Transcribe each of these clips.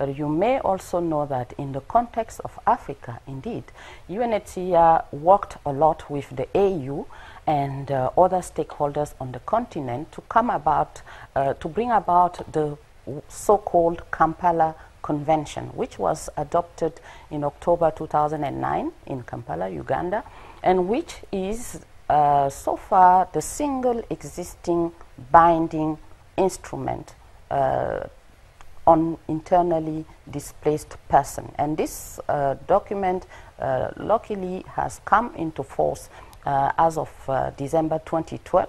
But you may also know that in the context of Africa, indeed, UNHCR worked a lot with the AU and uh, other stakeholders on the continent to come about, uh, to bring about the so-called Kampala Convention, which was adopted in October 2009 in Kampala, Uganda, and which is uh, so far the single existing binding instrument uh, on internally displaced person. And this uh, document uh, luckily has come into force uh, as of uh, December 2012.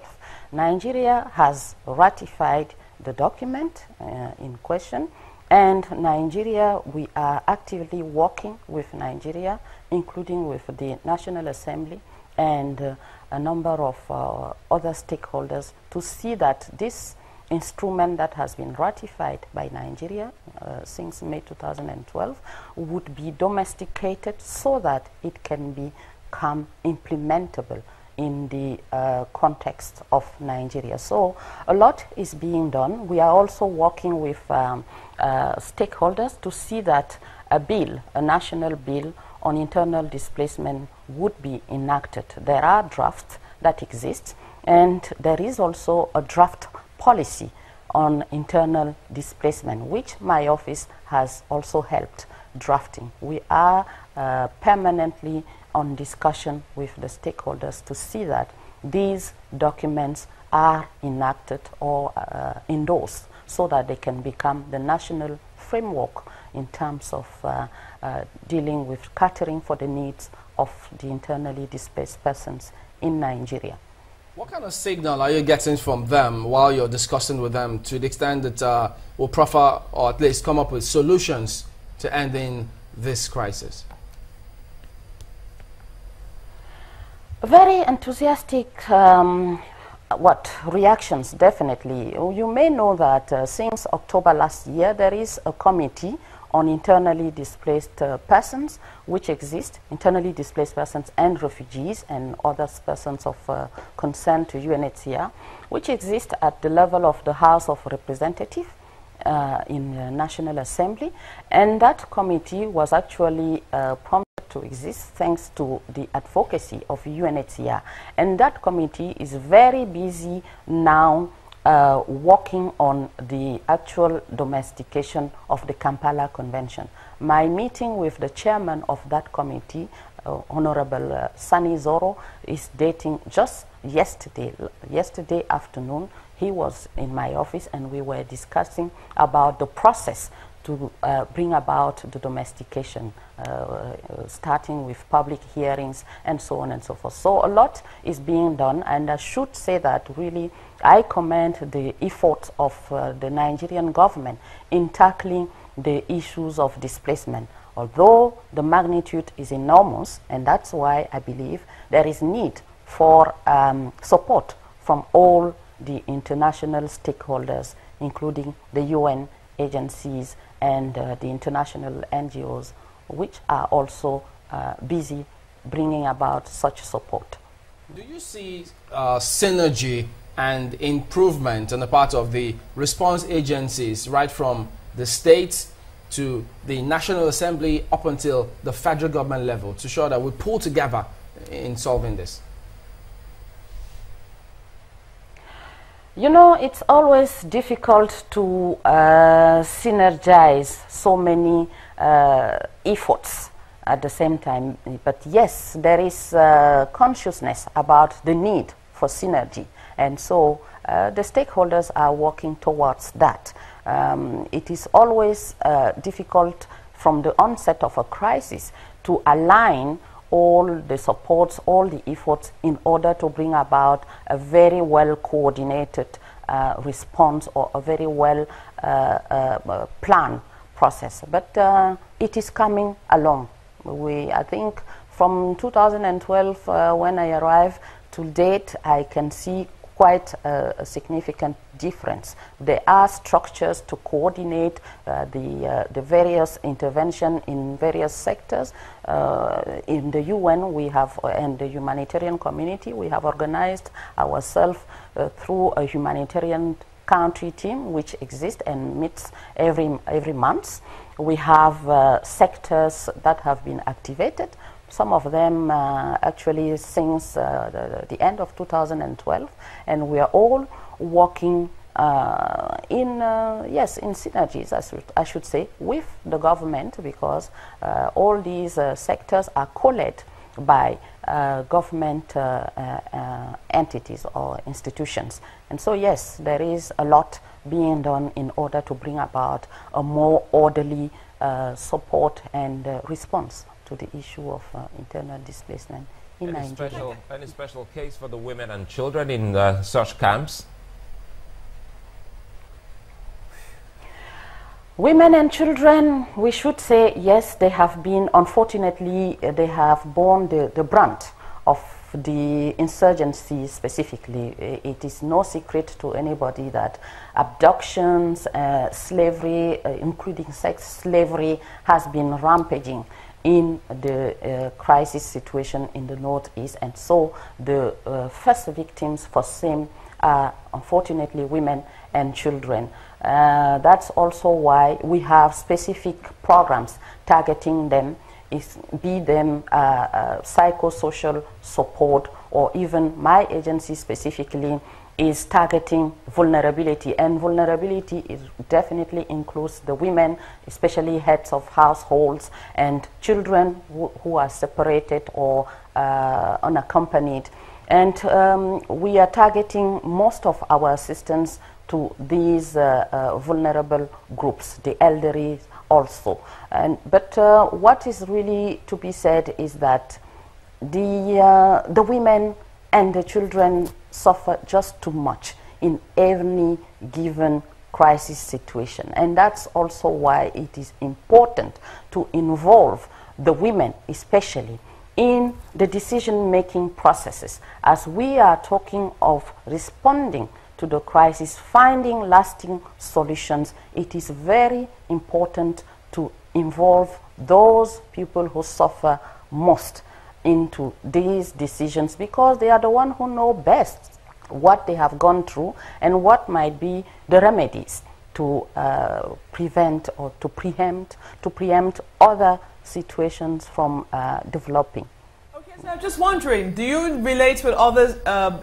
Nigeria has ratified the document uh, in question and Nigeria, we are actively working with Nigeria, including with the National Assembly and uh, a number of other stakeholders to see that this instrument that has been ratified by Nigeria uh, since May 2012 would be domesticated so that it can become implementable in the uh, context of Nigeria. So a lot is being done. We are also working with um, uh, stakeholders to see that a bill, a national bill on internal displacement would be enacted. There are drafts that exist and there is also a draft policy on internal displacement which my office has also helped drafting. We are uh, permanently on discussion with the stakeholders to see that these documents are enacted or uh, endorsed so that they can become the national framework in terms of uh, uh, dealing with catering for the needs of the internally displaced persons in Nigeria. What kind of signal are you getting from them while you're discussing with them to the extent that uh, will proffer or at least come up with solutions to ending this crisis? Very enthusiastic um, what reactions definitely. You may know that uh, since October last year there is a committee on internally displaced uh, persons which exist, internally displaced persons and refugees and other persons of uh, concern to UNHCR, which exist at the level of the House of Representatives uh, in the National Assembly. And that committee was actually uh, prompted to exist thanks to the advocacy of UNHCR. And that committee is very busy now uh, working on the actual domestication of the Kampala Convention. My meeting with the chairman of that committee, uh, Honorable uh, Sani Zoro, is dating just yesterday, yesterday afternoon. He was in my office and we were discussing about the process to uh, bring about the domestication, uh, uh, starting with public hearings and so on and so forth. So a lot is being done, and I should say that really I commend the efforts of uh, the Nigerian government in tackling the issues of displacement. Although the magnitude is enormous, and that's why I believe there is need for um, support from all the international stakeholders, including the UN agencies and uh, the international NGOs, which are also uh, busy bringing about such support. Do you see uh, synergy and improvement on the part of the response agencies, right from the states to the National Assembly up until the federal government level, to show that we pull together in solving this? You know, it's always difficult to uh, synergize so many uh, efforts at the same time. But yes, there is uh, consciousness about the need for synergy. And so uh, the stakeholders are working towards that. Um, it is always uh, difficult from the onset of a crisis to align all the supports, all the efforts in order to bring about a very well coordinated uh, response or a very well uh, uh, planned process. But uh, it is coming along. We, I think from 2012 uh, when I arrived to date, I can see quite a, a, significant difference. There are structures to coordinate uh, the, uh, the various intervention in various sectors. Uh, in the UN, we have, and the humanitarian community, we have organized ourselves uh, through a humanitarian country team which exists and meets every, every month. We have uh, sectors that have been activated. Some of them uh, actually since uh, the, the, end of 2012, and we are all working uh, in uh, yes in synergies, I should, I should say, with the government because all these sectors are co-led by uh, government uh, uh, entities or institutions. And so, yes, there is a lot being done in order to bring about a more orderly support and response to the issue of internal displacement in any Nigeria. Special, any special case for the women and children in such camps? Women and children, we should say, yes, they have been, unfortunately, uh, they have borne the, the brunt of the insurgency specifically. It is no secret to anybody that abductions, uh, slavery, uh, including sex slavery, has been rampaging in the uh, crisis situation in the northeast. And so the uh, first victims for same are unfortunately women and children. Uh, that's also why we have specific programs targeting them, is, be them uh, uh, psychosocial support or even my agency specifically is targeting vulnerability and vulnerability is definitely includes the women especially heads of households and children who, who are separated or uh, unaccompanied and um, we are targeting most of our assistance to these uh, uh, vulnerable groups, the elderly also. And, but uh, what is really to be said is that the, the women and the children suffer just too much in any given crisis situation. And that's also why it is important to involve the women especially in the decision-making processes as we are talking of responding to the crisis, finding lasting solutions, it is very important to involve those people who suffer most into these decisions because they are the ones who know best what they have gone through and what might be the remedies to uh, prevent or to preempt, to preempt other situations from uh, developing. Okay, so I'm just wondering, do you relate with others, uh,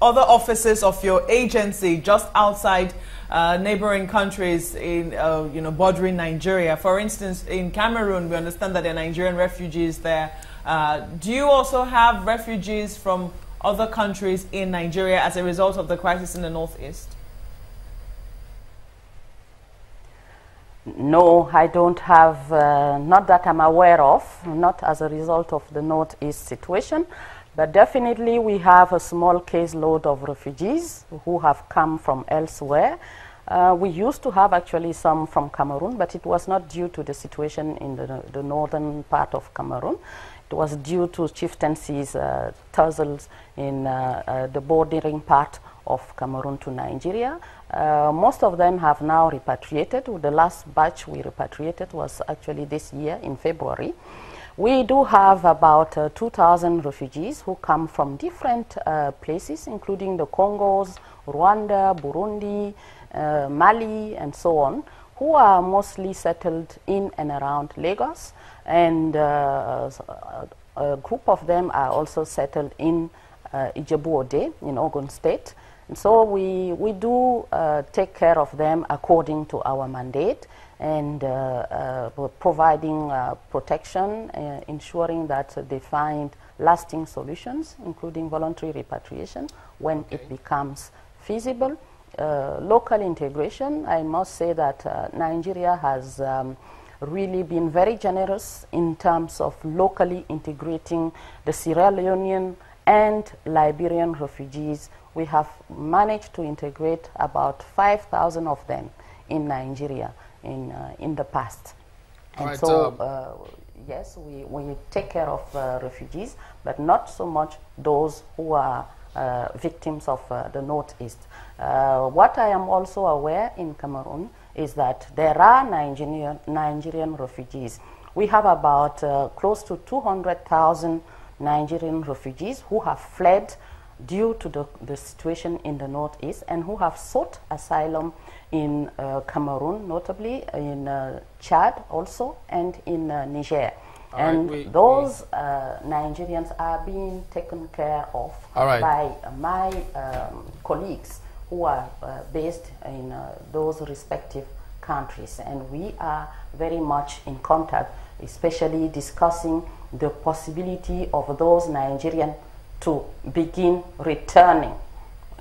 other offices of your agency just outside uh, neighboring countries in, uh, you know, bordering Nigeria. For instance, in Cameroon, we understand that there are Nigerian refugees there. Uh, do you also have refugees from other countries in Nigeria as a result of the crisis in the northeast? No, I don't have, uh, not that I'm aware of, not as a result of the northeast situation. But definitely we have a small caseload of refugees who have come from elsewhere. Uh, we used to have actually some from Cameroon, but it was not due to the situation in the, the northern part of Cameroon. It was due to chieftaincies uh, tussles in uh, uh, the bordering part of Cameroon to Nigeria. Uh, most of them have now repatriated. The last batch we repatriated was actually this year in February. We do have about uh, 2,000 refugees who come from different uh, places, including the Congos, Rwanda, Burundi, uh, Mali, and so on, who are mostly settled in and around Lagos. And uh, a group of them are also settled in uh, Ijebu-Ode in Ogun State. And so we, we do uh, take care of them according to our mandate and uh, uh, providing uh, protection, ensuring that they find lasting solutions, including voluntary repatriation when okay. it becomes feasible. Uh, local integration, I must say that uh, Nigeria has um, really been very generous in terms of locally integrating the Sierra Leonean and Liberian refugees. We have managed to integrate about 5,000 of them in Nigeria in, uh, in the past. and right, so, um, uh, yes, we, we take care of uh, refugees, but not so much those who are uh, victims of uh, the Northeast. Uh, what I am also aware in Cameroon is that there are Nigerian, Nigerian refugees. We have about close to 200,000 Nigerian refugees who have fled due to the, the situation in the northeast and who have sought asylum in uh, Cameroon, notably in uh, Chad also, and in uh, Niger. All right, and we- those uh, Nigerians are being taken care of right. by my um, colleagues who are uh, based in uh, those respective countries. And we are very much in contact, especially discussing the possibility of those Nigerians to begin returning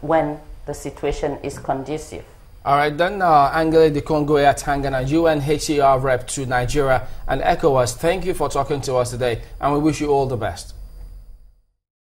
when the situation is conducive. All right, then, uh, Angele Dikongue-Atangana, UNHCR rep to Nigeria and ECOWAS, thank you for talking to us today, and we wish you all the best.